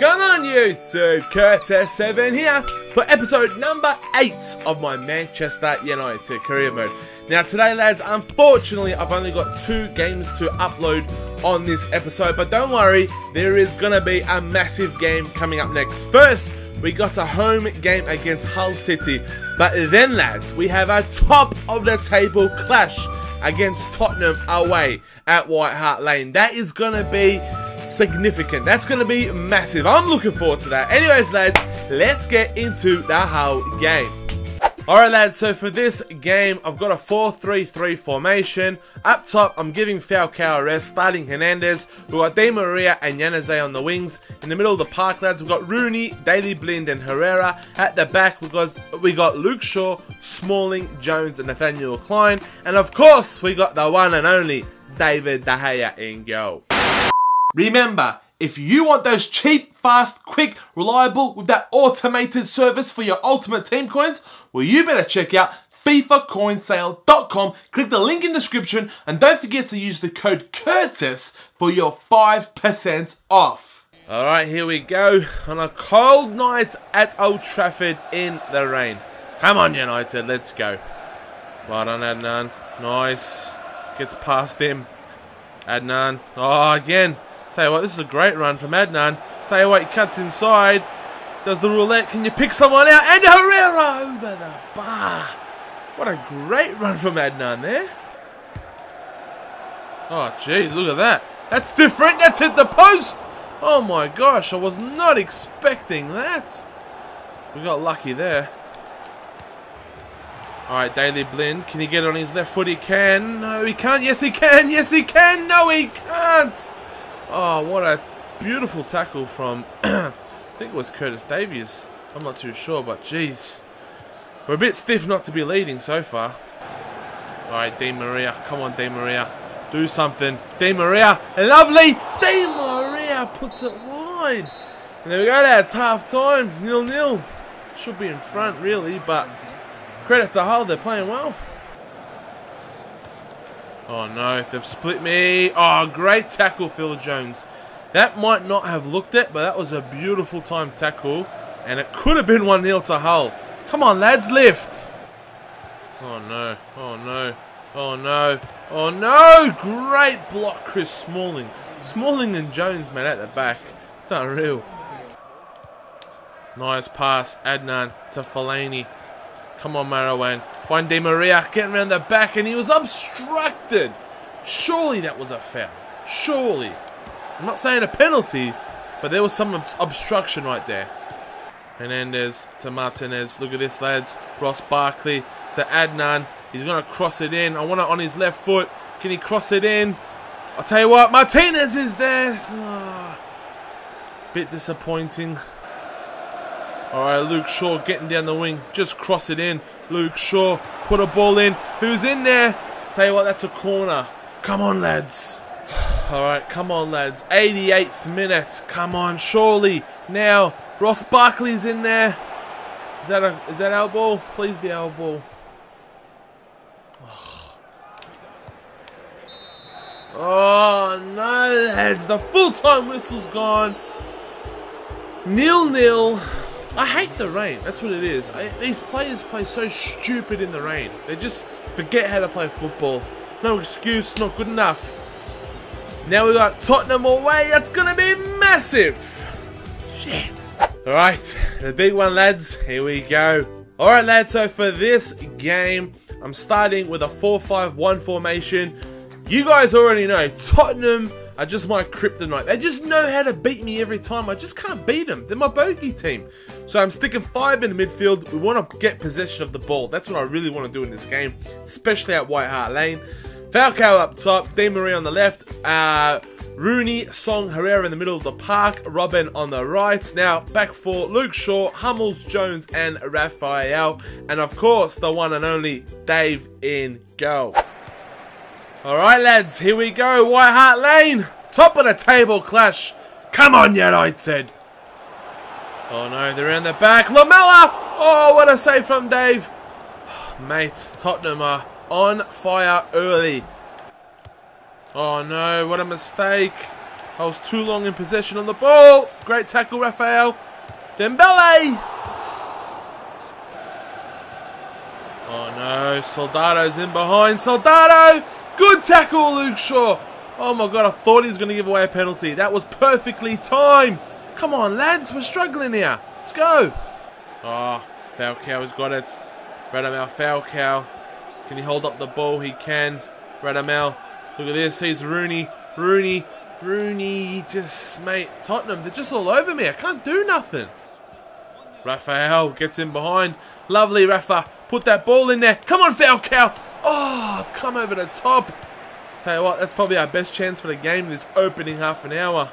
going on YouTube? Curtis7 here for episode number 8 of my Manchester United career mode. Now today lads, unfortunately I've only got two games to upload on this episode, but don't worry, there is going to be a massive game coming up next. First, we got a home game against Hull City, but then lads, we have a top of the table clash against Tottenham away at White Hart Lane. That is going to be significant. That's going to be massive. I'm looking forward to that. Anyways, lads, let's get into the whole game. Alright lads, so for this game, I've got a 4-3-3 formation. Up top, I'm giving Falcao a rest, starting Hernandez. We've got Di Maria and Januzaj on the wings. In the middle of the park, lads, we've got Rooney, Daley Blind and Herrera. At the back, we've got, we got Luke Shaw, Smalling, Jones and Nathaniel Clyne. And of course, we got the one and only David De Gea in goal. Remember, if you want those cheap, fast, quick, reliable with that automated service for your ultimate team coins, well you better check out FIFACoinsale.com. Click the link in the description and don't forget to use the code CURTIS for your 5% off. Alright, here we go on a cold night at Old Trafford in the rain. Come on United, let's go. Well done Adnan, nice. Gets past him. Adnan, oh again. Tell you what, this is a great run from Adnan. Tell you what, he cuts inside, does the roulette. Can you pick someone out? And Herrera over the bar. What a great run from Adnan there. Oh, jeez, look at that. That's different. That's hit the post. Oh my gosh, I was not expecting that. We got lucky there. Alright, Daley Blind. Can he get on his left foot? He can. No, he can't. Yes, he can. Yes, he can. No, he can't. Oh, what a beautiful tackle from, I think it was Curtis Davies. I'm not too sure, but jeez. We're a bit stiff not to be leading so far. Alright, Di Maria. Come on, Di Maria. Do something. Di Maria. Lovely. Di Maria puts it wide. And there we go. That's half time. Nil nil. Should be in front, really, but credit to Hull. They're playing well. Oh no, they've split me. Oh, great tackle, Phil Jones. That might not have looked it, but that was a beautiful time tackle. And it could have been 1-0 to Hull. Come on, lads, lift. Oh no, oh no, oh no, oh no. Great block, Chris Smalling. Smalling and Jones, man, at the back. It's unreal. Nice pass, Adnan to Fellaini. Come on, Marouane. Find Di Maria getting around the back, and he was obstructed. Surely that was a foul. Surely. I'm not saying a penalty, but there was some ob obstruction right there. Hernandez to Martinez. Look at this, lads. Ross Barkley to Adnan. He's going to cross it in. I want it on his left foot. Can he cross it in? I'll tell you what, Martinez is there. Oh, bit disappointing. Alright, Luke Shaw getting down the wing. Just cross it in. Luke Shaw, put a ball in. Who's in there? Tell you what, that's a corner. Come on, lads. Alright, come on, lads. 88th minute. Come on, surely. Now, Ross Barkley's in there. Is that a is that our ball? Please be our ball. Oh no, lads. The full-time whistle's gone. Nil-nil. I hate the rain. That's what it is. I, these players play so stupid in the rain. They just forget how to play football. No excuse, not good enough. Now we got Tottenham away. That's going to be massive. Shit. Alright, the big one, lads. Here we go. Alright, lads. So for this game, I'm starting with a 4-5-1 formation. You guys already know Tottenham are just my kryptonite. They just know how to beat me every time. I just can't beat them. They're my bogey team. So I'm sticking five in the midfield. We want to get possession of the ball. That's what I really want to do in this game, especially at White Hart Lane. Falcao up top, Di Maria on the left, uh, Rooney, Song, Herrera in the middle of the park, Robin on the right. Now back for Luke Shaw, Hummels, Jones, and Rafael, and of course the one and only Dave in goal. Alright lads, here we go. White Hart Lane. Top of the table clash. Come on United. Oh no, they're in the back. Lamela! Oh, what a save from Dave. Mate, Tottenham are on fire early. Oh no, what a mistake. I was too long in possession on the ball. Great tackle, Rafael. Dembele. Oh no, Soldado's in behind. Soldado! Good tackle, Luke Shaw. Oh my god, I thought he was going to give away a penalty. That was perfectly timed. Come on, lads, we're struggling here. Let's go. Ah, oh, Falcao's got it. Radamel Falcao. Can he hold up the ball? He can. Radamel. Look at this. He's Rooney. Rooney. Rooney. Just, mate, Tottenham, they're just all over me. I can't do nothing. Rafael gets in behind. Lovely, Rafa. Put that ball in there. Come on, Falcao. Oh, it's come over the top. Tell you what, that's probably our best chance for the game this opening half an hour.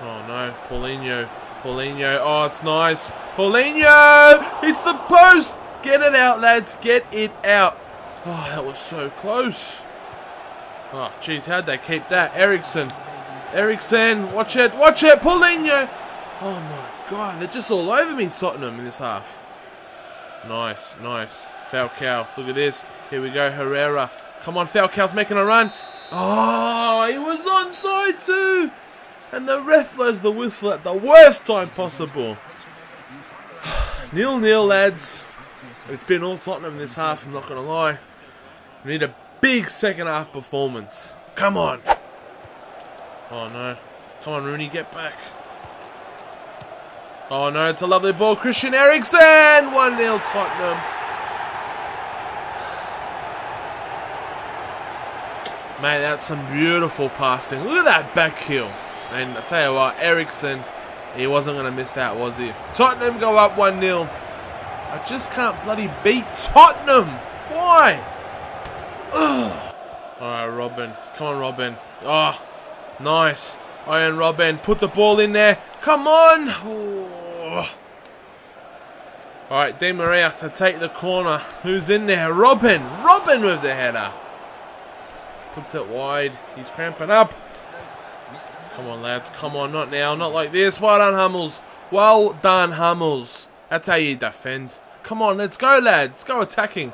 Oh no, Paulinho. Paulinho. Oh, it's nice. Paulinho! It's the post! Get it out, lads. Get it out. Oh, that was so close. Oh, jeez, how'd they keep that? Eriksen. Eriksen, watch it, watch it, Paulinho! Oh my god, they're just all over me, Tottenham, in this half. Nice, nice. Falcao, look at this. Here we go, Herrera. Come on, Falcao's making a run. Oh, he was onside too! And the ref blows the whistle at the worst time possible. nil nil, lads. It's been all Tottenham this half, I'm not going to lie. We need a big second half performance. Come on. Oh no. Come on, Rooney, get back. Oh no, it's a lovely ball. Christian Eriksen! 1-0 Tottenham. Man, that's some beautiful passing. Look at that back heel. And I tell you what, Eriksen, he wasn't going to miss that, was he? Tottenham go up 1-0. I just can't bloody beat Tottenham. Why? Ugh. Alright, Robin. Come on, Robin. Oh, nice. Iron Robin. Put the ball in there. Come on. Oh. Alright, Di Maria to take the corner. Who's in there? Robin. Robin with the header. Puts it wide. He's cramping up. Come on, lads. Come on. Not now. Not like this. Well done, Hummels. Well done, Hummels. That's how you defend. Come on, let's go, lads. Let's go attacking.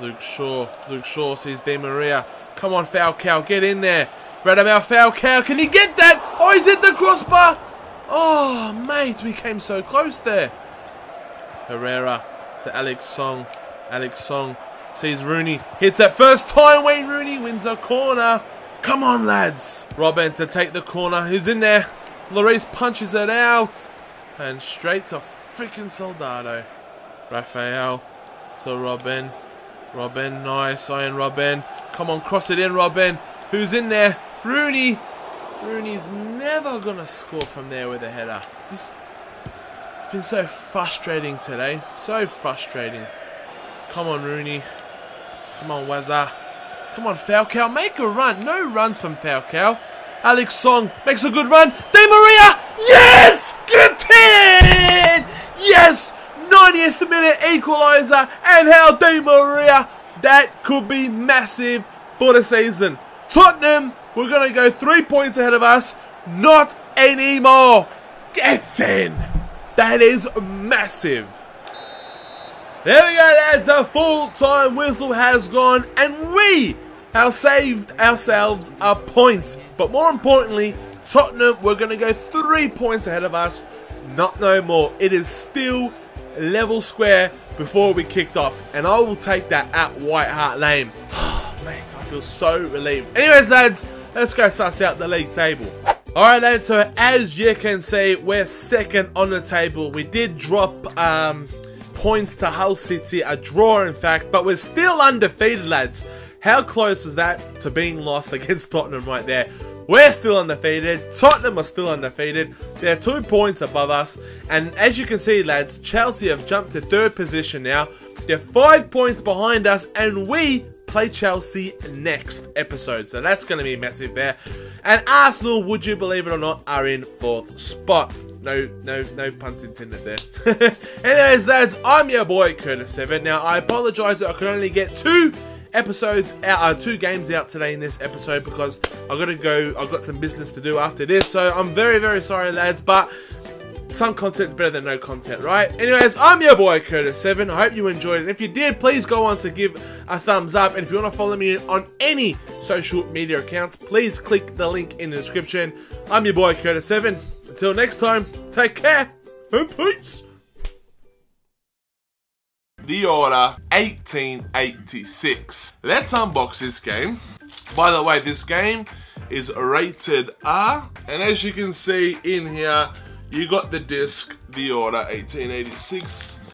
Luke Shaw. Luke Shaw sees Di Maria. Come on, Falcao. Get in there. Radamel Falcao. Can he get that? Oh, he's hit the crossbar. Oh, mate. We came so close there. Herrera to Alex Song. Alex Song sees Rooney. Hits that first time. Wayne Rooney wins a corner. Come on, lads. Robin to take the corner. Who's in there? Lloris punches it out. And straight to freaking Soldado. Rafael to Robin. Robin, nice. Iron Robin. Come on, cross it in, Robin. Who's in there? Rooney. Rooney's never going to score from there with a header. This, it's been so frustrating today. So frustrating. Come on, Rooney. Come on, Wazza. Come on, Falcao. Make a run. No runs from Falcao. Alex Song makes a good run. Di Maria. Yes! Get in! Yes! 90th minute equaliser. And how Di Maria. That could be massive for the season. Tottenham, we're going to go three points ahead of us. Not anymore. Get in. That is massive. There we go, lads. The full-time whistle has gone, and we have saved ourselves a point. But more importantly, Tottenham, we're going to go three points ahead of us. Not no more. It is still level square before we kicked off. And I will take that at White Hart Lane. Oh, mate, I feel so relieved. Anyways, lads, let's go suss out the league table. Alright lads, so as you can see, we're second on the table. We did drop um, points to Hull City, a draw in fact, but we're still undefeated lads. How close was that to being lost against Tottenham right there? We're still undefeated. Tottenham are still undefeated. They're two points above us. And as you can see, lads, Chelsea have jumped to third position now. They're five points behind us, and we play Chelsea next episode. So that's going to be massive there. And Arsenal, would you believe it or not, are in fourth spot. No, no, no puns intended there. Anyways, lads, I'm your boy Curtis7. Now, I apologise that I could only get two episodes out, uh, two games out today in this episode because I gotta go. I've got some business to do after this, so I'm very, very sorry, lads. But some content's better than no content, right? Anyways, I'm your boy Curtis7. I hope you enjoyed it. If you did, please go on to give a thumbs up. And if you want to follow me on any social media accounts, please click the link in the description. I'm your boy Curtis7. Until next time, take care and peace. The Order 1886. Let's unbox this game. By the way, this game is rated R, and as you can see in here, you got the disc, The Order 1886.